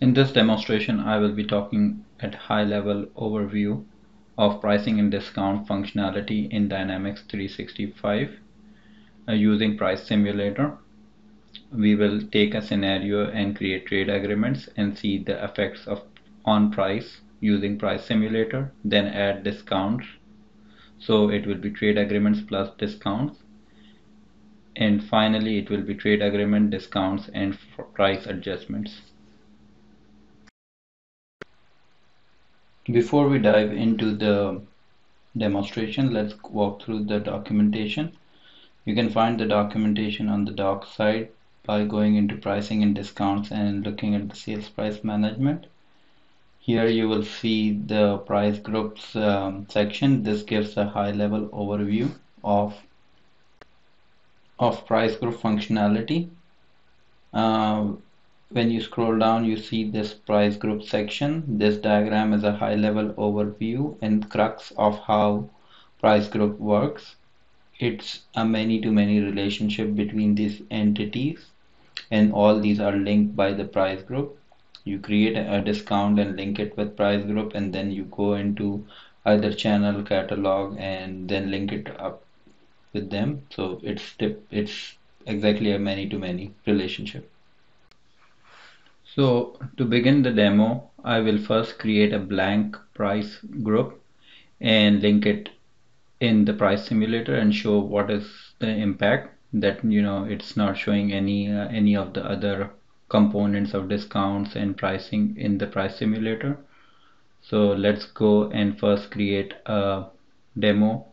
In this demonstration, I will be talking at high level overview of pricing and discount functionality in Dynamics 365 uh, using Price Simulator. We will take a scenario and create trade agreements and see the effects of on price using Price Simulator, then add discounts. So it will be trade agreements plus discounts. And finally, it will be trade agreement discounts and price adjustments. Before we dive into the demonstration, let's walk through the documentation. You can find the documentation on the doc side by going into pricing and discounts and looking at the sales price management. Here you will see the price groups um, section. This gives a high level overview of, of price group functionality. Uh, when you scroll down you see this price group section. This diagram is a high level overview and crux of how price group works. It's a many to many relationship between these entities and all these are linked by the price group. You create a discount and link it with price group and then you go into either channel catalog and then link it up with them. So it's it's exactly a many to many relationship so to begin the demo, I will first create a blank price group and link it in the price simulator and show what is the impact that you know it's not showing any uh, any of the other components of discounts and pricing in the price simulator. So let's go and first create a demo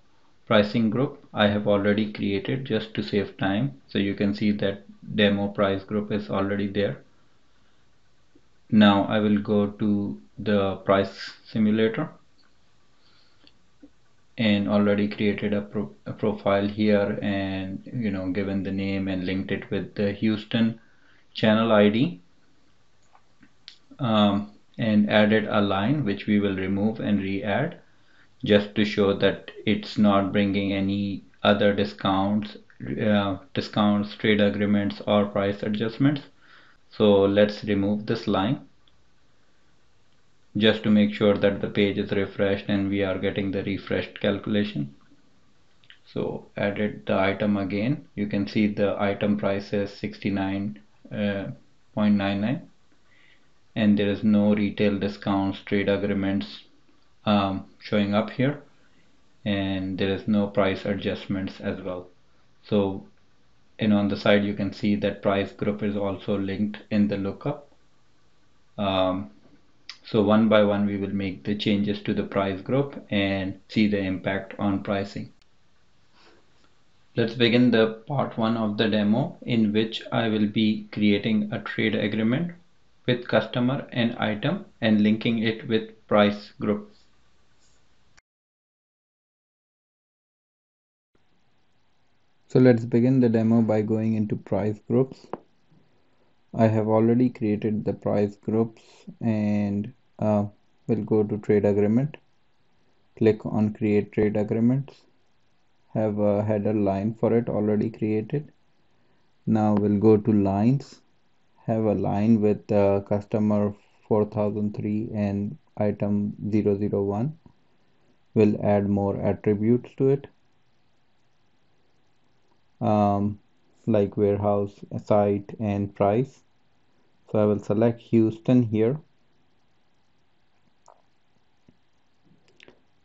pricing group. I have already created just to save time. So you can see that demo price group is already there now I will go to the price simulator. And already created a, pro a, profile here and you know given the name and linked it with the Houston channel ID um, and added a line which we will remove and re-add just to show that it's not bringing any other discounts uh, discounts trade agreements or price adjustments so let's remove this line just to make sure that the page is refreshed and we are getting the refreshed calculation. So added the item again. You can see the item price is 69.99 uh, and there is no retail discounts trade agreements um, showing up here. And there is no price adjustments as well. So and on the side you can see that price group is also linked in the lookup. Um, so one by one we will make the changes to the price group and see the impact on pricing. Let's begin the part one of the demo in which I will be creating a trade agreement with customer and item and linking it with price group So let's begin the demo by going into price groups. I have already created the price groups and uh, we'll go to trade agreement. Click on create trade agreements. Have a header line for it already created. Now we'll go to lines. Have a line with uh, customer 4003 and item 001. We'll add more attributes to it um, like warehouse site and price. So I will select Houston here.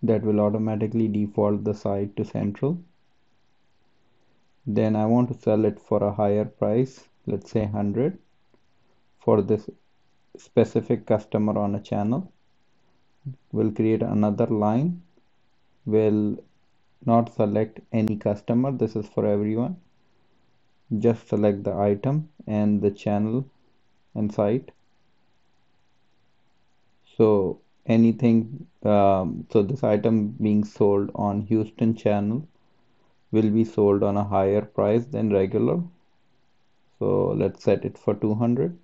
That will automatically default the site to central. Then I want to sell it for a higher price let's say 100 for this specific customer on a channel. We'll create another line. We'll not select any customer. This is for everyone. Just select the item and the channel and site. So anything um, so this item being sold on Houston channel will be sold on a higher price than regular. So let's set it for 200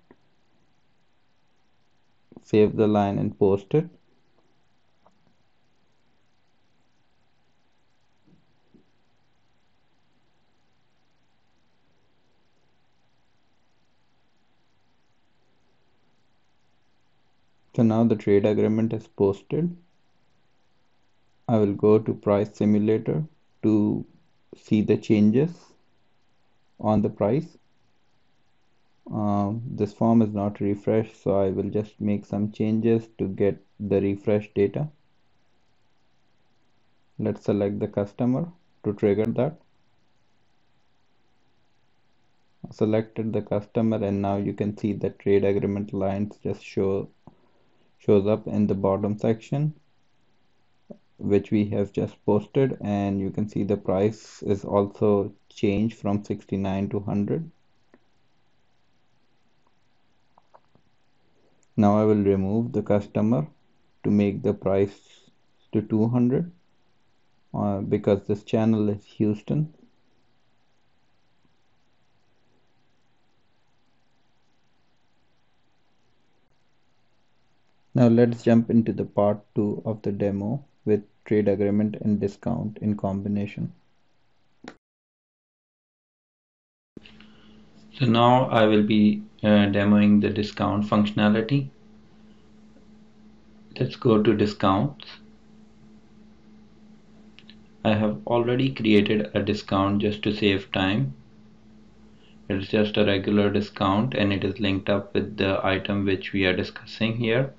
save the line and post it so now the trade agreement is posted. I will go to price simulator to see the changes on the price. Um, this form is not refreshed so I will just make some changes to get the refresh data. Let's select the customer to trigger that. Selected the customer and now you can see the trade agreement lines just show shows up in the bottom section which we have just posted and you can see the price is also changed from 69 to 100 now I will remove the customer to make the price to 200 uh, because this channel is Houston now let's jump into the part 2 of the demo with trade agreement and discount in combination. So now I will be uh, demoing the discount functionality. Let's go to discounts. I have already created a discount just to save time. It's just a regular discount and it is linked up with the item which we are discussing here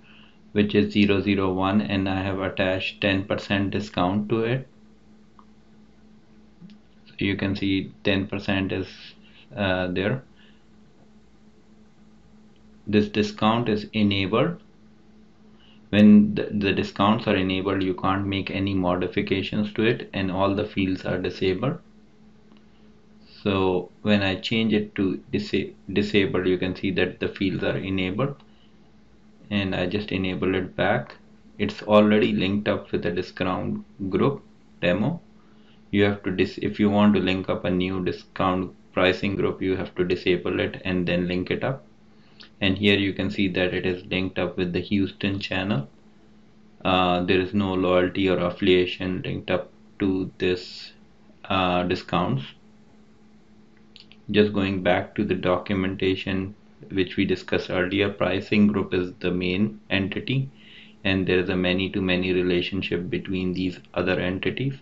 which is 001 and I have attached 10% discount to it. So you can see 10% is uh, there. This discount is enabled. When the, the, discounts are enabled you can't make any modifications to it and all the fields are disabled. So when I change it to disa disabled you can see that the fields are enabled and I just enable it back. It's already linked up with the discount group demo. You have to dis if you want to link up a new discount pricing group you have to disable it and then link it up. And here you can see that it is linked up with the Houston channel. Uh, there is no loyalty or affiliation linked up to this uh, discounts. Just going back to the documentation which we discussed earlier. Pricing group is the main entity and there is a many-to-many relationship between these other entities.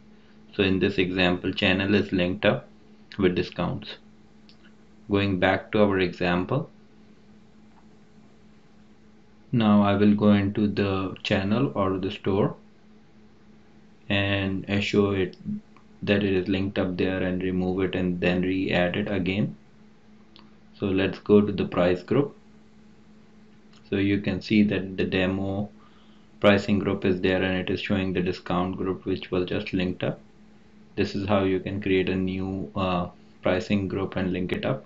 So in this example channel is linked up with discounts. Going back to our example now I will go into the channel or the store and show it that it is linked up there and remove it and then re-add it again so let's go to the price group. So you can see that the demo pricing group is there and it is showing the discount group which was just linked up. This is how you can create a new uh, pricing group and link it up.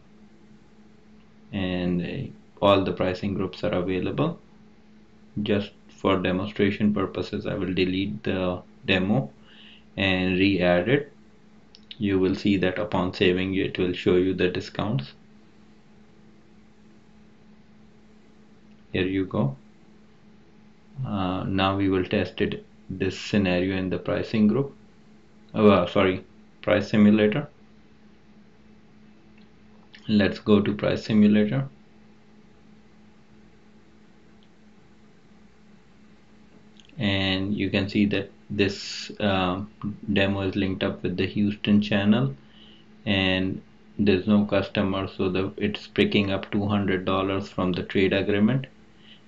And uh, all the pricing groups are available. Just for demonstration purposes I will delete the demo and re-add it. You will see that upon saving it will show you the discounts here you go. Uh, now we will test it this scenario in the pricing group. Oh, sorry price simulator. Let's go to price simulator. And you can see that this uh, demo is linked up with the Houston channel. And there's no customer so the it's picking up $200 from the trade agreement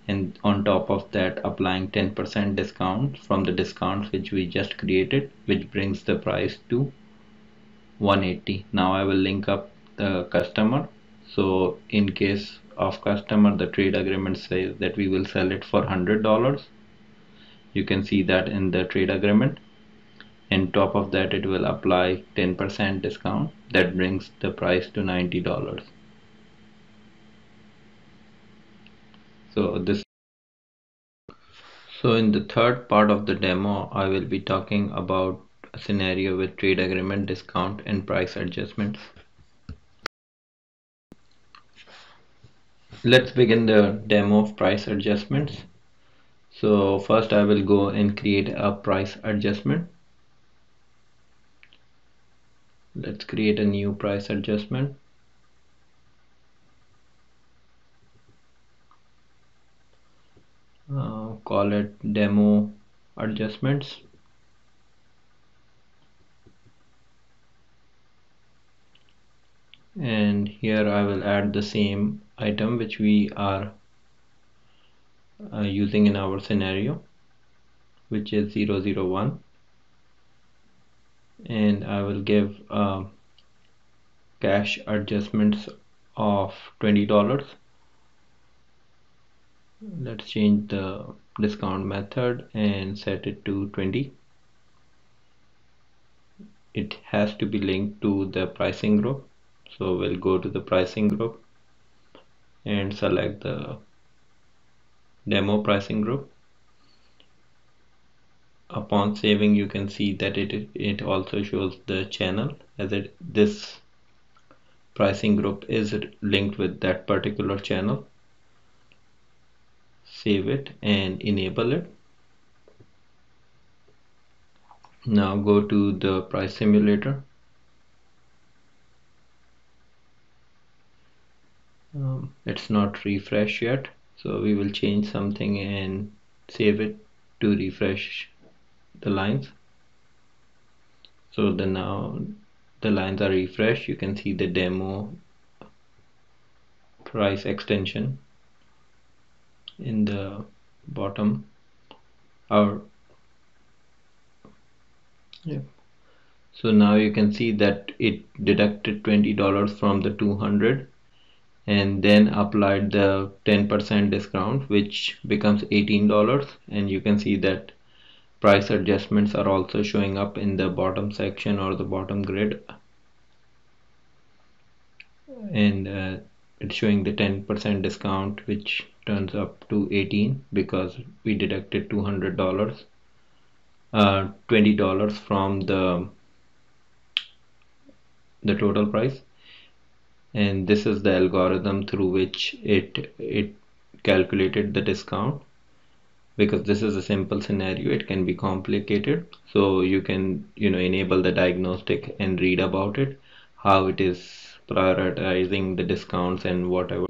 and on top of that applying 10% discount from the discounts which we just created which brings the price to 180 now I will link up the customer. So in case of customer the trade agreement says that we will sell it for $100 you can see that in the trade agreement. And top of that it will apply 10% discount. That brings the price to $90 so this so in the third part of the demo I will be talking about a scenario with trade agreement discount and price adjustments let's begin the demo of price adjustments. So first I will go and create a price adjustment. Let's create a new price adjustment uh, call it demo adjustments. And here I will add the same item which we are uh, using in our scenario which is 001 and I will give uh, cash adjustments of $20 let's change the discount method and set it to 20 it has to be linked to the pricing group. So we'll go to the pricing group and select the demo pricing group. Upon saving you can see that it it also shows the channel as it this pricing group is linked with that particular channel save it and enable it. Now go to the price simulator. Um, it's not refresh yet so we will change something and save it to refresh the lines. So the now the lines are refreshed. You can see the demo price extension in the bottom. Or yeah. So now you can see that it deducted $20 from the 200 and then applied the 10% discount which becomes $18 and you can see that price adjustments are also showing up in the bottom section or the bottom grid. And uh, it's showing the 10% discount which turns up to 18 because we deducted $200 uh, $20 from the the total price. And this is the algorithm through which it it calculated the discount. Because this is a simple scenario it can be complicated. So you can you know enable the diagnostic and read about it how it is prioritizing the discounts and whatever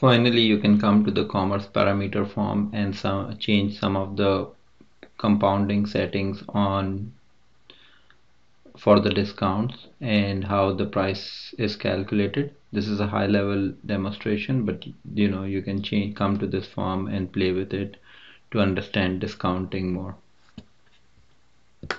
finally you can come to the commerce parameter form and some change some of the compounding settings on for the discounts and how the price is calculated. This is a high level demonstration but you know you can change come to this form and play with it to understand discounting more